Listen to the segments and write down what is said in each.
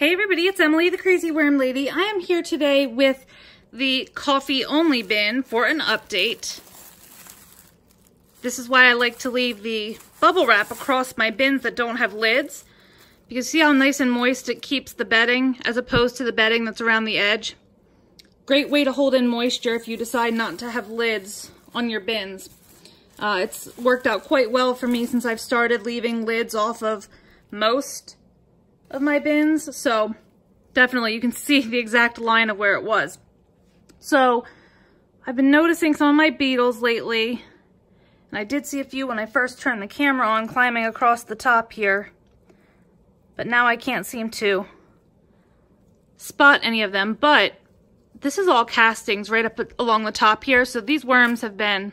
Hey everybody, it's Emily, the Crazy Worm Lady. I am here today with the coffee only bin for an update. This is why I like to leave the bubble wrap across my bins that don't have lids. Because see how nice and moist it keeps the bedding as opposed to the bedding that's around the edge? Great way to hold in moisture if you decide not to have lids on your bins. Uh, it's worked out quite well for me since I've started leaving lids off of most of my bins. So definitely you can see the exact line of where it was. So I've been noticing some of my beetles lately. And I did see a few when I first turned the camera on climbing across the top here. But now I can't seem to spot any of them. But this is all castings right up along the top here. So these worms have been,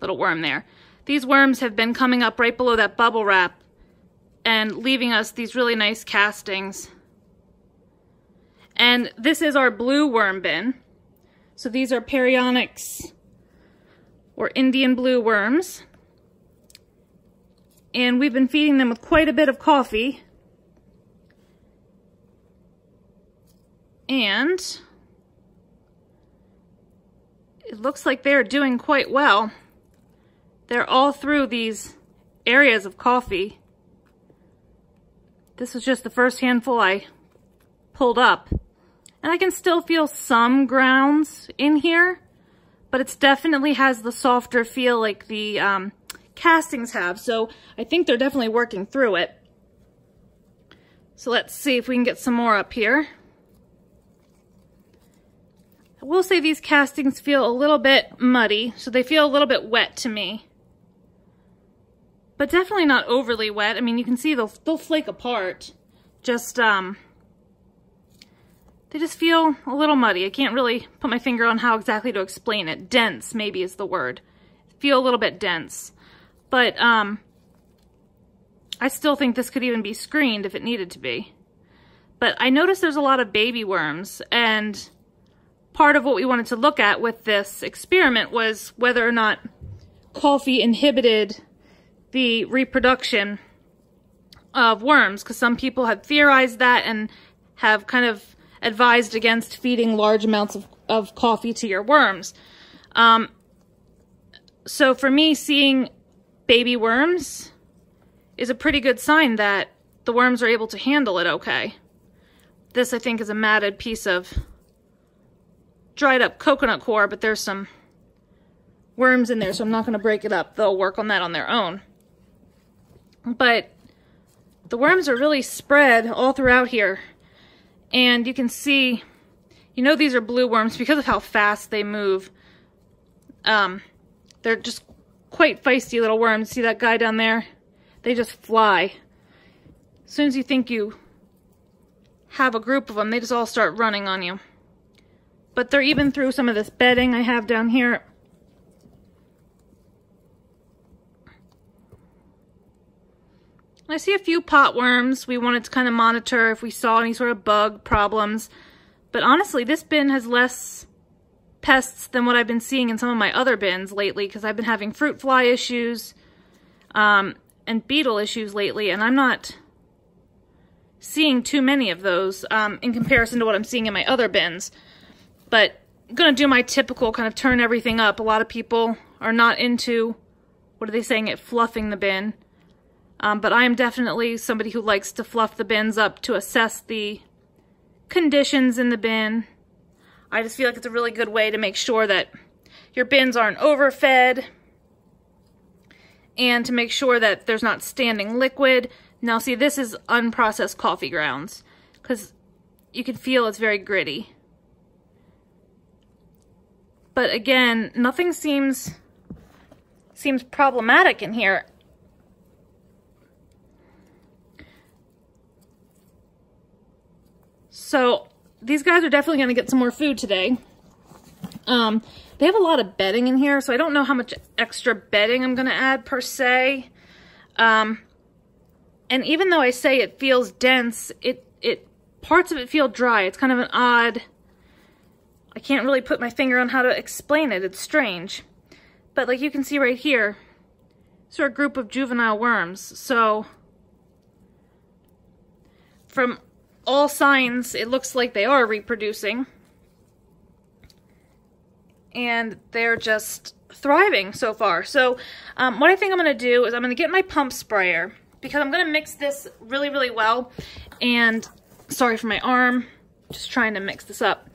little worm there. These worms have been coming up right below that bubble wrap and leaving us these really nice castings. And this is our blue worm bin. So these are Perionyx or Indian blue worms. And we've been feeding them with quite a bit of coffee. And it looks like they're doing quite well. They're all through these areas of coffee. This was just the first handful I pulled up. And I can still feel some grounds in here, but it definitely has the softer feel like the um, castings have. So I think they're definitely working through it. So let's see if we can get some more up here. I will say these castings feel a little bit muddy, so they feel a little bit wet to me but definitely not overly wet. I mean, you can see they'll, they'll flake apart. Just, um, they just feel a little muddy. I can't really put my finger on how exactly to explain it. Dense, maybe is the word. Feel a little bit dense. But, um, I still think this could even be screened if it needed to be. But I noticed there's a lot of baby worms, and part of what we wanted to look at with this experiment was whether or not coffee inhibited the reproduction of worms because some people have theorized that and have kind of advised against feeding large amounts of, of coffee to your worms. Um, so for me, seeing baby worms is a pretty good sign that the worms are able to handle it okay. This, I think, is a matted piece of dried up coconut coir, but there's some worms in there, so I'm not going to break it up. They'll work on that on their own. But the worms are really spread all throughout here. And you can see, you know these are blue worms because of how fast they move. Um, they're just quite feisty little worms. See that guy down there? They just fly. As soon as you think you have a group of them, they just all start running on you. But they're even through some of this bedding I have down here. I see a few pot worms. We wanted to kind of monitor if we saw any sort of bug problems. But honestly, this bin has less pests than what I've been seeing in some of my other bins lately because I've been having fruit fly issues um, and beetle issues lately, and I'm not seeing too many of those um, in comparison to what I'm seeing in my other bins. But I'm going to do my typical kind of turn everything up. A lot of people are not into, what are they saying, it fluffing the bin. Um, but I am definitely somebody who likes to fluff the bins up to assess the conditions in the bin. I just feel like it's a really good way to make sure that your bins aren't overfed and to make sure that there's not standing liquid. Now see, this is unprocessed coffee grounds because you can feel it's very gritty. But again, nothing seems seems problematic in here. So these guys are definitely going to get some more food today. Um, they have a lot of bedding in here, so I don't know how much extra bedding I'm going to add per se. Um, and even though I say it feels dense, it, it parts of it feel dry. It's kind of an odd, I can't really put my finger on how to explain it. It's strange. But like you can see right here, these are a group of juvenile worms. So from all signs, it looks like they are reproducing. And they're just thriving so far. So um, what I think I'm going to do is I'm going to get my pump sprayer because I'm going to mix this really, really well. And sorry for my arm, just trying to mix this up.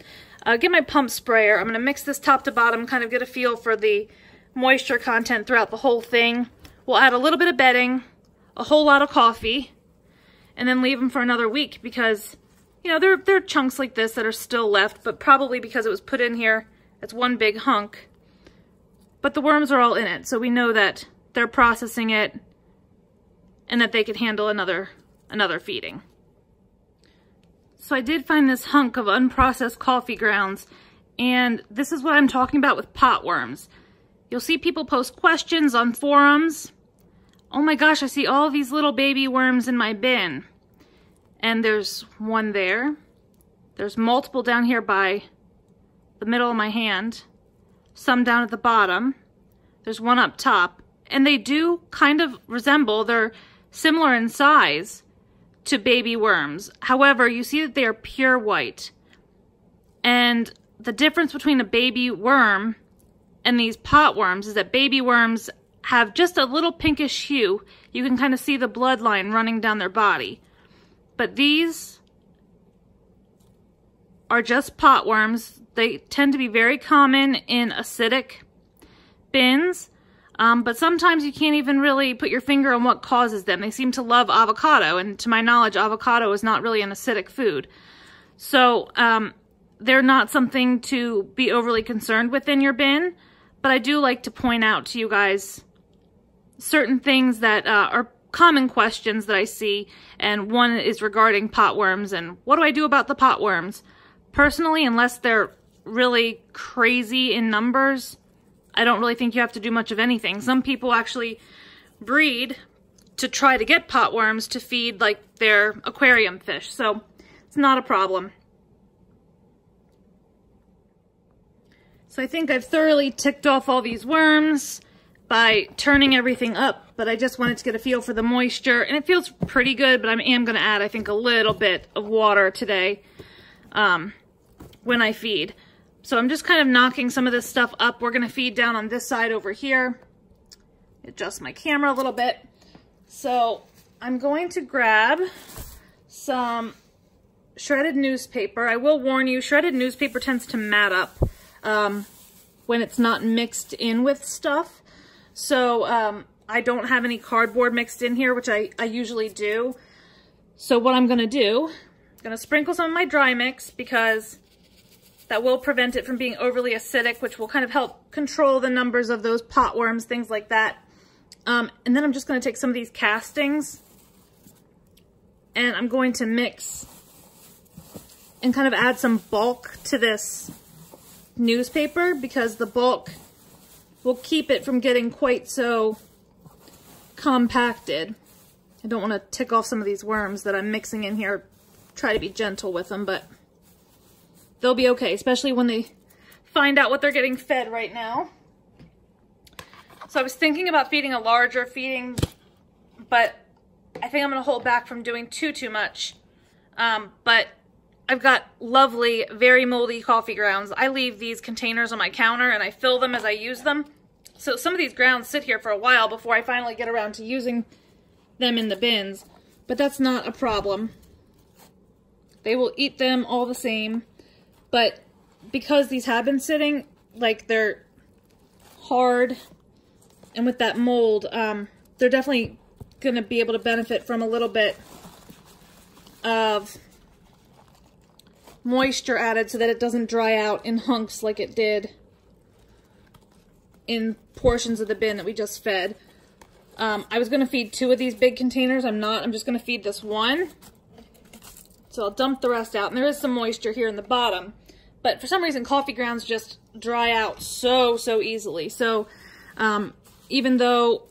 Uh, get my pump sprayer. I'm going to mix this top to bottom, kind of get a feel for the moisture content throughout the whole thing. We'll add a little bit of bedding, a whole lot of coffee, and then leave them for another week because, you know, there, there are chunks like this that are still left, but probably because it was put in here, it's one big hunk. But the worms are all in it, so we know that they're processing it and that they could handle another, another feeding. So I did find this hunk of unprocessed coffee grounds, and this is what I'm talking about with pot worms. You'll see people post questions on forums, oh my gosh, I see all these little baby worms in my bin. And there's one there. There's multiple down here by the middle of my hand. Some down at the bottom. There's one up top. And they do kind of resemble, they're similar in size to baby worms. However, you see that they are pure white. And the difference between a baby worm and these pot worms is that baby worms have just a little pinkish hue. You can kind of see the bloodline running down their body. But these are just pot worms. They tend to be very common in acidic bins, um, but sometimes you can't even really put your finger on what causes them. They seem to love avocado, and to my knowledge, avocado is not really an acidic food. So um, they're not something to be overly concerned with in your bin, but I do like to point out to you guys certain things that uh, are common questions that I see, and one is regarding potworms and what do I do about the potworms? Personally, unless they're really crazy in numbers, I don't really think you have to do much of anything. Some people actually breed to try to get potworms to feed like their aquarium fish, so it's not a problem. So I think I've thoroughly ticked off all these worms by turning everything up, but I just wanted to get a feel for the moisture, and it feels pretty good, but I am going to add, I think, a little bit of water today um, when I feed. So I'm just kind of knocking some of this stuff up. We're going to feed down on this side over here. Adjust my camera a little bit. So I'm going to grab some shredded newspaper. I will warn you, shredded newspaper tends to mat up um, when it's not mixed in with stuff. So um, I don't have any cardboard mixed in here, which I, I usually do. So what I'm going to do, I'm going to sprinkle some of my dry mix because that will prevent it from being overly acidic, which will kind of help control the numbers of those pot worms, things like that. Um, and then I'm just going to take some of these castings and I'm going to mix and kind of add some bulk to this newspaper because the bulk will keep it from getting quite so compacted. I don't want to tick off some of these worms that I'm mixing in here. Try to be gentle with them, but they'll be okay, especially when they find out what they're getting fed right now. So I was thinking about feeding a larger feeding, but I think I'm going to hold back from doing too, too much. Um, but I've got lovely, very moldy coffee grounds. I leave these containers on my counter and I fill them as I use them. So some of these grounds sit here for a while before I finally get around to using them in the bins. But that's not a problem. They will eat them all the same. But because these have been sitting, like they're hard and with that mold, um, they're definitely going to be able to benefit from a little bit of moisture added so that it doesn't dry out in hunks like it did in portions of the bin that we just fed. Um, I was going to feed two of these big containers. I'm not. I'm just going to feed this one. So I'll dump the rest out. And there is some moisture here in the bottom. But for some reason, coffee grounds just dry out so, so easily. So um, even though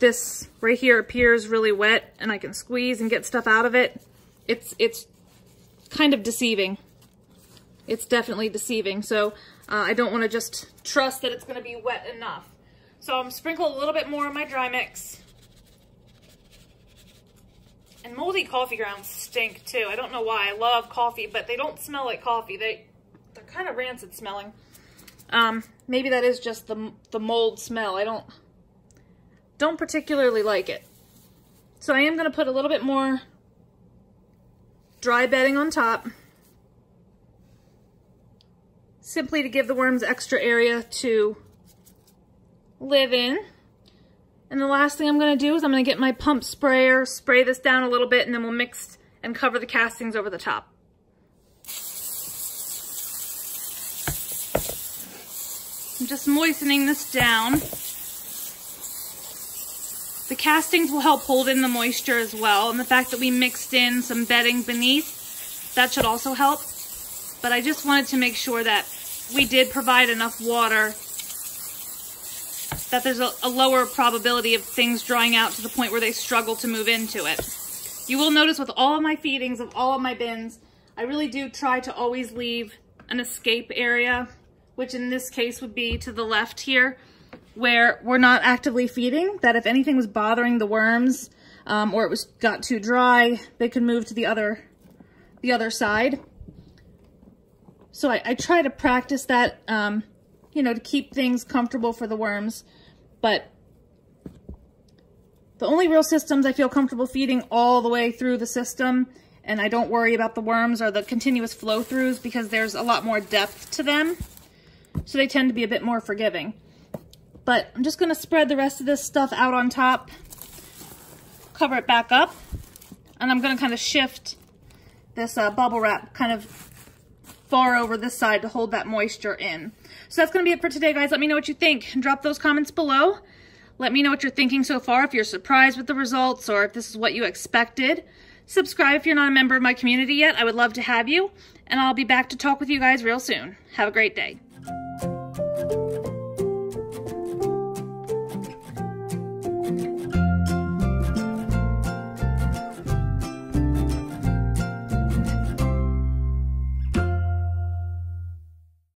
this right here appears really wet and I can squeeze and get stuff out of it, it's, it's kind of deceiving. it's definitely deceiving. So uh, I don't want to just trust that it's going to be wet enough. So I'm sprinkling a little bit more of my dry mix. And moldy coffee grounds stink too. I don't know why. I love coffee, but they don't smell like coffee. They, kind of rancid smelling. Um, maybe that is just the, the mold smell. I don't, don't particularly like it. So I am going to put a little bit more dry bedding on top simply to give the worms extra area to live in. And the last thing I'm going to do is I'm going to get my pump sprayer, spray this down a little bit, and then we'll mix and cover the castings over the top. I'm just moistening this down. The castings will help hold in the moisture as well, and the fact that we mixed in some bedding beneath, that should also help. But I just wanted to make sure that we did provide enough water that there's a, a, lower probability of things drying out to the point where they struggle to move into it. You will notice with all of my feedings of all of my bins, I really do try to always leave an escape area, which in this case would be to the left here, where we're not actively feeding, that if anything was bothering the worms um, or it was got too dry, they could move to the other, the other side. So I, I try to practice that, um, you know, to keep things comfortable for the worms. But the only real systems I feel comfortable feeding all the way through the system, and I don't worry about the worms or the continuous flow throughs because there's a lot more depth to them. So they tend to be a bit more forgiving. But I'm just going to spread the rest of this stuff out on top, cover it back up, and I'm going to kind of shift this uh, bubble wrap kind of far over this side to hold that moisture in. So that's going to be it for today, guys. Let me know what you think. And drop those comments below. Let me know what you're thinking so far, if you're surprised with the results or if this is what you expected. Subscribe if you're not a member of my community yet. I would love to have you. And I'll be back to talk with you guys real soon. Have a great day.